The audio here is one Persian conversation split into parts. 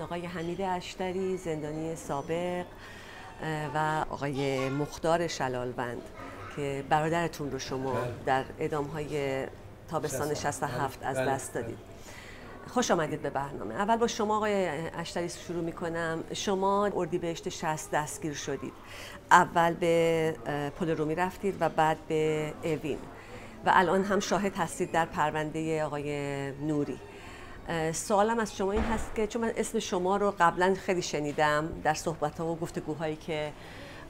آقای حمید اشتری زندانی سابق و آقای مختار شلالوند که برادرتون رو شما بله. در ادام های تابستان 67 از بله. دست دادید. خوش آمدید به برنامه. اول با شما آقای اشتری شروع می کنم شما اردیبهشت 60 دستگیر شدید. اول به پل رومی رفتید و بعد به اوین. و الان هم شاهد هستید در پرونده آقای نوری. سوالم از شما این هست که چون من اسم شما رو قبلا خیلی شنیدم در صحبت ها و گفتگوهایی که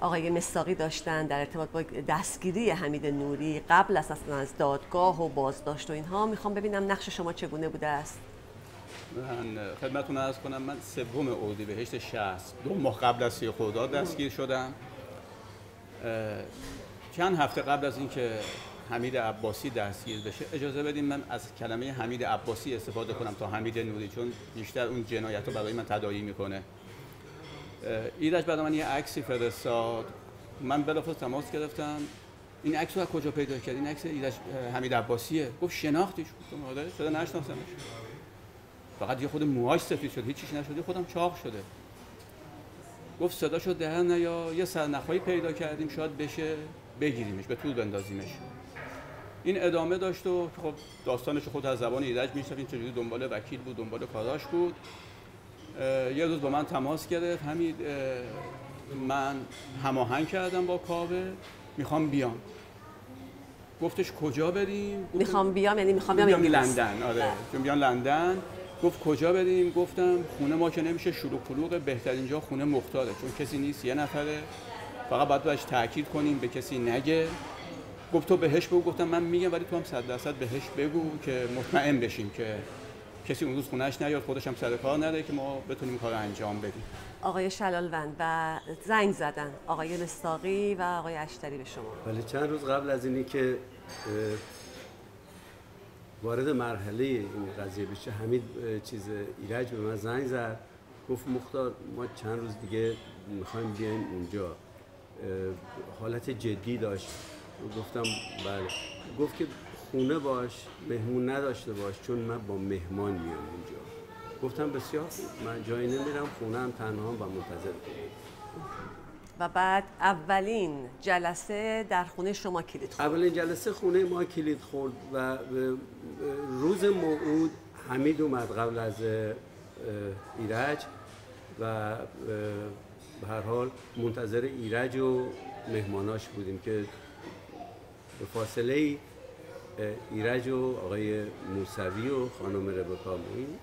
آقای مستاقی داشتن در ارتباط با دستگیری حمید نوری قبل از اصلا از دادگاه و بازداشت و اینها. می‌خوام ببینم نقش شما چگونه بوده است. من خدمتتون عرض کنم من سوم اردیبهشت 60 دو ماه قبل از سی خرداد دستگیر شدم. چند هفته قبل از اینکه حمید عباسی دستگیر بشه. اجازه بدین من از کلمه حمید عباسی استفاده کنم تا حمید نوری چون بیشتر اون جنایت رو برای من تداعی می‌کنه. ایرج برای من یه عکسی فرستاد. من بلافاصله تماس گرفتم. این عکس رو از کجا پیدا کرد؟ این عکس ایرج حمید عباسیه. گفت شناختیش گفتم آره چرا نشناختمش فقط یه خود موهاش سفید شد. هیچیش نشده خودم چاق شده. گفت صدا شد در نیا یه سرنخهایی پیدا کردیم. شاید بشه بگیریمش به طول بندازیمش. این ادامه داشت و خب داستانش خود از زبان ایرج میشنویم چجوری دنبال وکیل بود دنبال کاراش بود. یه روز با من تماس گرفت همین من هماهنگ کردم با کاوه می‌خوام بیام. گفتش کجا بریم؟ می‌خوام بیام یعنی می‌خوام بیام بیام. لندن آره بله. چون بیان لندن. گفت کجا بریم؟ گفتم خونه ما که نمیشه شلوغ پلوغ بهترین جا خونه مختاره چون کسی نیست یه نفره. فقط باید بهش تاکید کنیم به کسی نگه. گفت تو بهش بگو. گفتم من میگم ولی تو هم صد درصد بهش بگو که مطمئن بشیم که کسی اون روز خونهش نیاد خودش هم سر کار نره که ما بتونیم کار انجام بدیم. آقای شلالوند و زنگ زدن. آقای مستاقی و آقای اشتری به شما. ولی چند روز قبل از اینی که وارد مرحله این قضیه بشه حمید چیز ایرج به من زنگ زد. گفت مختار ما چند روز دیگه می‌خوایم بیایم اونجا. حالت جدی داشت. گفتم بله. گفت که خونه باش مهمون نداشته باش چون من با مهمان میام اونجا گفتم بسیار خوب. من جایی نمیرم خونه هم تنها و منتظر و بعد اولین جلسه در خونه شما کلید خورد. اولین جلسه خونه ما کلید خورد و روز موعود حمید اومد قبل از ایرج و به هر حال منتظر ایرج و مهماناش بودیم که به فاصله ای ایرج و آقای موسوی و خانم ربکا موین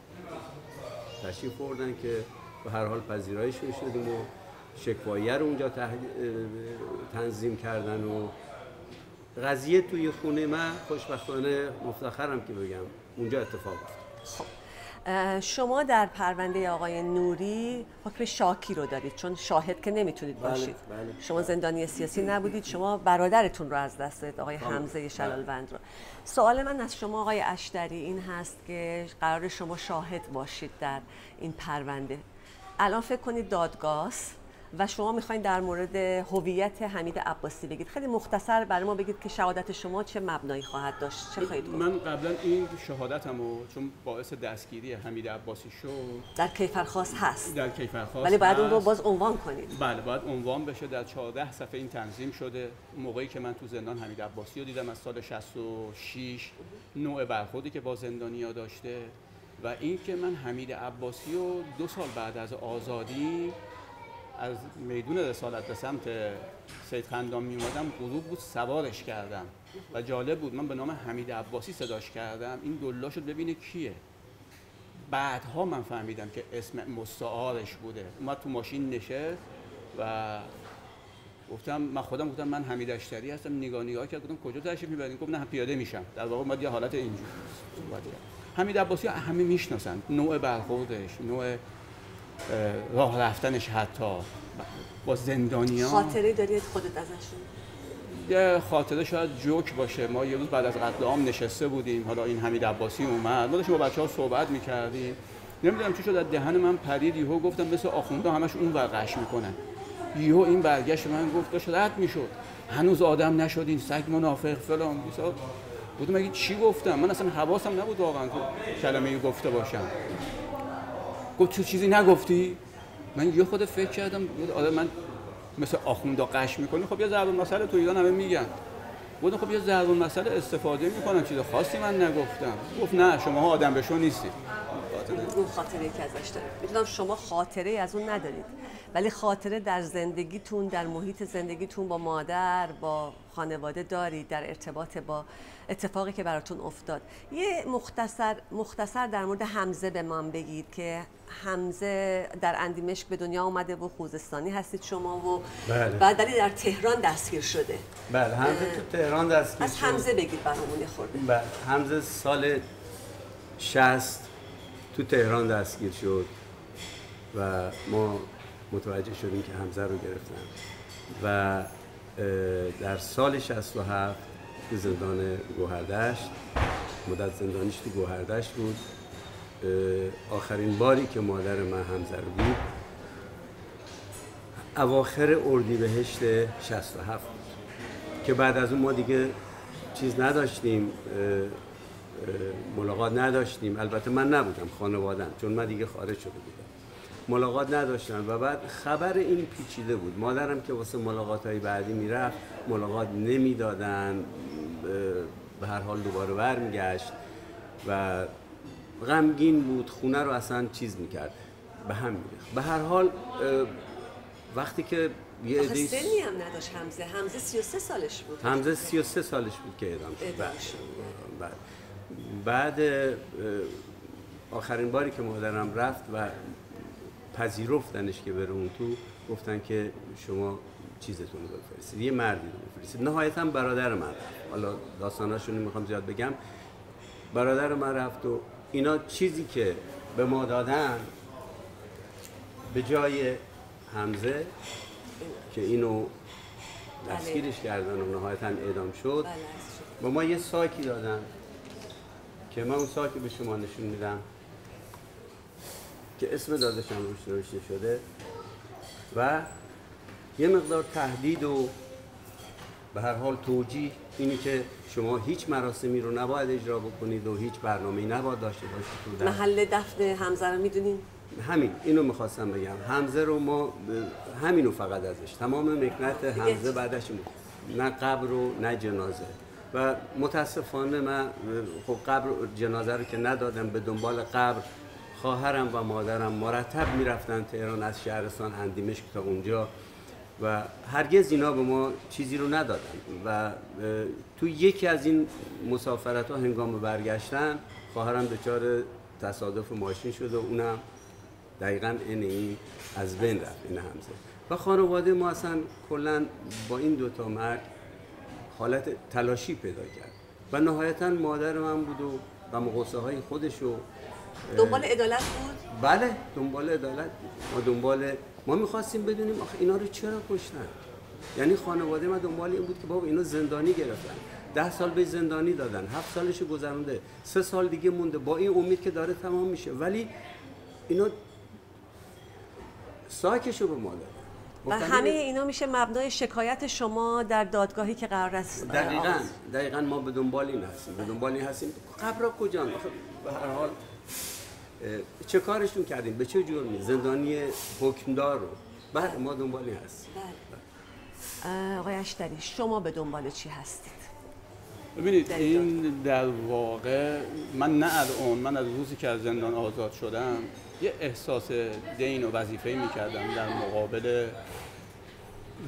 تشریف بردن که به هر حال پذیرایشون شدیم و شکوایه رو اونجا تنظیم کردن و قضیه توی خونه من خوشبختانه مفتخرم که بگم اونجا اتفاق افتاد. اه، شما در پرونده آقای نوری حکم شاکی رو دارید چون شاهد که نمی‌تونید بله، باشید بله. شما زندانی سیاسی نبودید شما برادرتون رو از دست دادید آقای بله. حمزه شلالوند رو سوال من از شما آقای اشتری این هست که قرار شما شاهد باشید در این پرونده الان فکر کنید دادگاه است و شما می‌خواین در مورد هویت حمید عباسی بگید. خیلی مختصر برای ما بگید که شهادت شما چه مبنایی خواهد داشت چه خواهید؟ من قبلا این شهادتم رو چون باعث دستگیری حمید عباسی شد. در کیفرخواست هست. در کیفرخواست ولی باید اون رو. باز عنوان کنید. بله باید عنوان بشه. در 14 صفحه این تنظیم شده. موقعی که من تو زندان حمید عباسی رو دیدم از سال 66 نوع برخوردی که با زندانیا داشته. و این که من حمید عباسی رو دو سال بعد از آزادی از میدون رسالت به سمت سید خندان می اومدم غروب بود سوارش کردم و جالب بود من به نام حمید عباسی صداش کردم. این دلا شد ببینه کیه. بعدها من فهمیدم که اسم مستعارش بوده. اومد تو ماشین نشست و گفتم من خودم گفتم من حمید اشتری هستم نگاه نگاه کرد گفتم کجا تشریف می‌برین گفت نه پیاده میشم. در واقع اومد یه حالت اینجوری. حمید عباسی همه می‌شناسن. نوع برخوردش نوع راه رفتنش حتی با زندانیان. خاطره دارید خودت ازشون یه خاطره شاید جوک باشه. ما یه روز بعد از قتل عام نشسته بودیم. حالا این حمید عباسی اومد. ما داشتیم با بچه ها صحبت می‌کردیم. نمی‌دونم چی شد. از دهن من پرید. یهو گفتم مثل آخونده همش اون ور قش می‌کنن. یهو این برگشت من گفت داشت رد می‌شد. هنوز آدم نشدین. سگ منافق فلان. بیسار بودم مگه چی گفتم؟ من اصلا حواسم نبود واقعا کلمه گفته باشم. گفت تو چیزی نگفتی؟ من یه خود فکر کردم آره من مثل آخوندا قش می‌کنی خب یه ضرب مسئله تو ایران همه میگن. گفتم خب یه ضرب مسئله استفاده می‌کنم چیز خاصی من نگفتم. گفت نه شما آدم به شو نیستی اون خاطره که ازش دارید می‌دونم شما خاطره از اون ندارید ولی خاطره در زندگیتون در محیط زندگیتون با مادر با خانواده دارید در ارتباط با اتفاقی که براتون افتاد. یه مختصر مختصر در مورد حمزه به من بگید که حمزه در اندیمشک به دنیا اومده و خوزستانی هستید شما و بله. بعد ولی در تهران دستگیر شده. بله حمزه تو تهران دستگیر از شد. حمزه بگید برامون خورده. بله حمزه سال 60 تو تهران دستگیر شد و ما متوجه شدیم که حمزه رو گرفتن و در سال 67 تو زندان گوهردشت مدت زندانیش تو گوهردشت بود. آخرین باری که مادر من حمزه رو دید اواخر اردیبهشت 67 بود. که بعد از اون ما دیگه چیز نداشتیم ملاقات نداشتیم. البته من نبودم خانوادم چون من دیگه خارج شده بودم. ملاقات نداشتن و بعد خبر این پیچیده بود. مادرم که واسه ملاقات های بعدی می‌رفت ملاقات نمی‌دادن. به هر حال دوباره برمیگشت و غمگین بود. خونه رو اصلا چیز می‌کرد. به هم میریخت. به هر حال وقتی که یه عده‌ای- سنی هم نداشت حمزه. حمزه 33 سالش بود. حمزه 33 سالش بود که اعدام شد. بعد- آخرین باری که مادرم رفت و پذیرفتنش که بره اون تو گفتن که شما چیزتون رو بفرستید یه مردی رو بفرستید. نهایتا برادر من رفت. حالا داستاناشون می‌خوام زیاد بگم. برادر من رفت و اینا چیزی که به ما دادن به جای حمزه که اینو دستگیرش کردن و نهایتا اعدام شد. بله. با ما یه ساکی دادن. که من اون ساکی به شما نشون میدم که اسم داداشم روش نوشته شده و یه مقدار تهدید و به هر حال توجیه اینی که شما هیچ مراسمی رو نباید اجرا بکنید و هیچ برنامه‌ای نباید داشته باشید محل دفن حمزه رو می‌دونین؟ همین اینو می‌خواستم بگم. حمزه رو ما همینو فقط ازش. تمام مکنت حمزه بعدش. نه قبر و نه جنازه. و متاسفانه من خب قبر جنازه رو که ندادم به دنبال قبر خواهرم و مادرم مرتب می‌رفتن تهران از شهرستان اندیمشک تا اونجا و هرگز اینا به ما چیزی رو ندادن و تو یکی از این مسافرت ها هنگام برگشتن خواهرم دچار تصادف ماشین شد و اونم دقیقا این این از بین رفت این حمزه و خانواده ما اصلا کلا با این دوتا مرگ حالت تلاشی پیدا کرد. و نهایتا مادر من بود و غم و غصه های خودش و دنبال عدالت بود؟ بله دنبال عدالت بود. ما دنبال ما می‌خواستیم بدونیم آخه اینا رو چرا کشتن؟ یعنی خانواده ما دنبال این بود که بابا اینا زندانی گرفتن. ده سال به زندانی دادن. هفت سالش گذرونده. سه سال دیگه مونده. با این امید که داره تمام میشه. ولی اینا ساکشو به ما دادن و همه این- اینا میشه مبنای شکایت شما در دادگاهی که قرار است. دقیقا دقیقا ما به دنبال این هستیم. به دنبال این هستیم. قبر کجا؟ به هر حال چه کارشون کردیم؟ به چه جرمی؟ زندانی حکمدار رو. بعد ما دنبال این هستیم. اه، آقای اشتری شما به دنبال چی هستید؟ ببینید این در واقع من نه الان من از روزی که از زندان آزاد شدم یه احساس دین و وظیفه می‌کردم در مقابل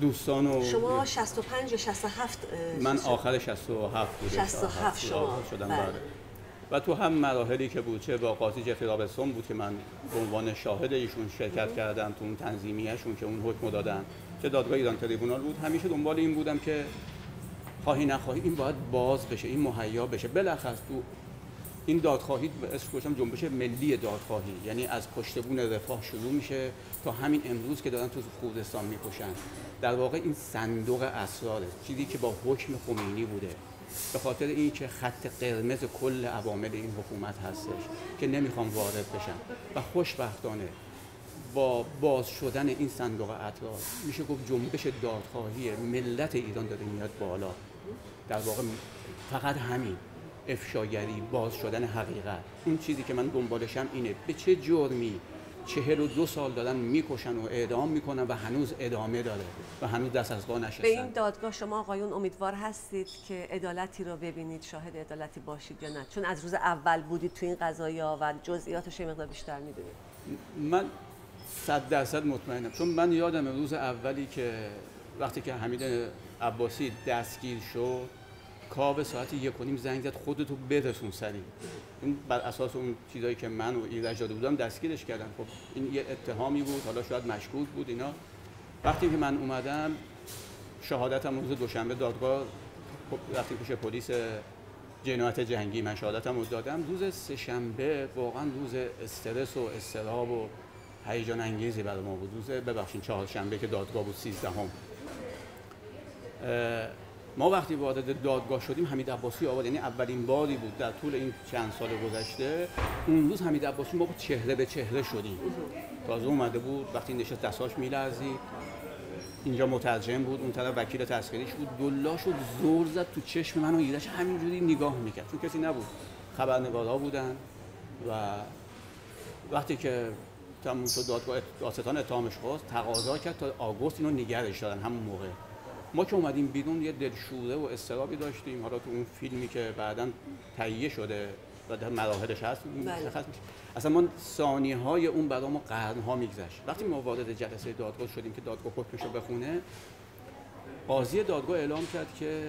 دوستان و شما 65 یا 67 اه، من؟ آخر 67 بوده 67 شما. شدم بله. بله. و تو هم مراحلی که بود چه با قاضی جفری بود که من به عنوان شاهد ایشون شرکت کردم تو اون تنظیمیهشون که اون حکم دادن چه دادگاه ایران تریبونال بود همیشه دنبال این بودم که خواهی نخواهی این باید باز بشه این مهیا بشه بالاخص تو این دادخواهی اسمش گذاشتم جنبش ملی دادخواهی. یعنی از پشتبون رفاه شروع میشه تا همین امروز که دارن تو خوزستان می‌کشن. در واقع این صندوق اسراره. چیزی که با حکم خمینی بوده. به خاطر این که خط قرمز کل عوامل این حکومت هستش که نمی‌خوام وارد بشن. و خوشبختانه با باز شدن این صندوق اطراف میشه گفت جنبش دادخواهی ملت ایران داره میاد بالا. در واقع فقط همین. افشاگری باز شدن حقیقت. اون چیزی که من دنبالشم اینه. به چه جرمی چهل و دو سال دارن می‌کشن و اعدام می‌کنن و هنوز ادامه داره و هنوز دست از راه نشستن؟ به این دادگاه شما آقایون امیدوار هستید که عدالتی رو ببینید شاهد عدالتی باشید یا نه؟ چون از روز اول بودید تو این قضایی ها و جزئیاتش مقدار بیشتر می‌دونید. من صد درصد مطمئنم. چون من یادم روز اولی که وقتی که حمید عباسی دستگیر شد کاو ساعت یک و نیم زنگ زد خودتو برسون سری اون بر اساس اون چیزایی که من و ایرج داده بودم دستگیرش کردن خب این یه اتهامی بود حالا شاید مشکوک بود اینا. وقتی که من اومدم شهادتم روز دوشنبه دادگاه خب رفتیم پیش پلیس جنایت جنگی. من شهادتم رو دادم. روز سهشنبه واقعا روز استرس و استراب و هیجان انگیزی برای ما بود. روز ببخشید چهارشنبه که دادگاه بود 13 هم. ما وقتی وارد دادگاه شدیم حمید عباسی آورد یعنی اولین باری بود در طول این چند سال گذشته. اون روز حمید عباسی ما بود چهره به چهره شدیم. تازه اومده بود وقتی نشست دستاش میلرزید. اینجا مترجم بود اون طرف وکیل تسخیریش بود. دلاش رو زور زد تو چشم من و ایرش همینجوری نگاه می‌کرد. چون کسی نبود. خبرنگارها بودن و وقتی که تموم شد دادگاه داستان اتهامش خواست تقاضا کرد تا آگوست اینو نگرش دارن همون موقع. ما که اومدیم بیرون یه دلشوره و استرابی داشتیم. حالا تو اون فیلمی که بعدا تهیه شده و در مراحلش هست بله. اصلا ما ثانیه های اون برای ما قرن ها میگذشت. وقتی ما وارد جلسه دادگاه شدیم که دادگاه حکمش رو بخونه قاضی دادگاه اعلام کرد که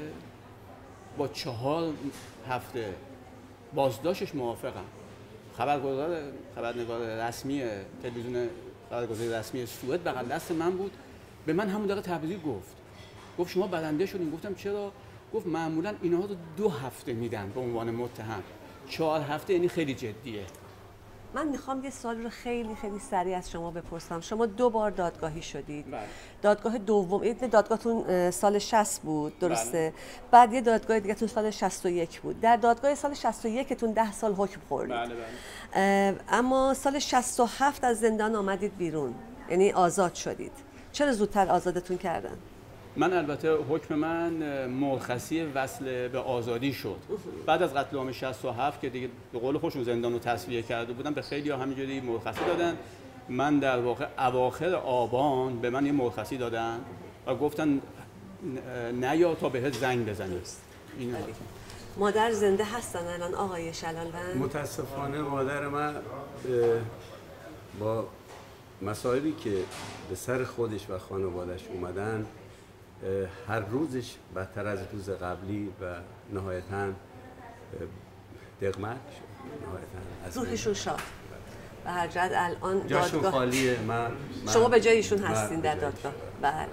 با چهار هفته بازداشتش موافقم خبرگزار خبرنگار رسمی تلویزیون خبرگزاری رسمی سوئد بغل دست من بود. به من همون دقیقه تبریک گفت. گفت شما برنده شدین. گفتم چرا؟ گفت معمولا اینها رو دو هفته میدن به عنوان متهم. چهار هفته یعنی خیلی جدیه. من می‌خوام یه سال رو خیلی خیلی سریع از شما بپرسم. شما دو بار دادگاهی شدید. بله. دادگاه دوم این دادگاهتون سال 60 بود درسته؟ بله. بعد یه دادگاه دیگه تون سال 61 بود. در دادگاه سال 61 تون 10 سال حکم خوردید. بله بله. اما سال 67 از زندان آمدید بیرون. یعنی آزاد شدید. چرا زودتر آزادتون کردن؟ من البته حکم من مرخصی وصل به آزادی شد. بعد از قتل عام 67 که دیگه به قول خوشون زندان رو تصویه کرده بودن به خیلی همینجوری مرخصی دادن. من در واقع اواخر آبان به من یه مرخصی دادن و گفتن نیا تا بهت زنگ بزنید این مادر زنده هستن الان آقای شلالوند متاسفانه مادر من با مسائلی که به سر خودش و خانوادش اومدن هر روزش بدتر از روز قبلی و نهایتا دقمت شد. روحشون شاد. به هر جد الان دادگاه خالیه. من, شما به جای ایشون هستین در دادگاه. بله.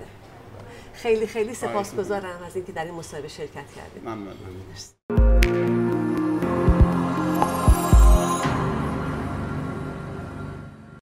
خیلی خیلی سپاسگزارم از اینکه در این مصاحبه شرکت کردید. ممنون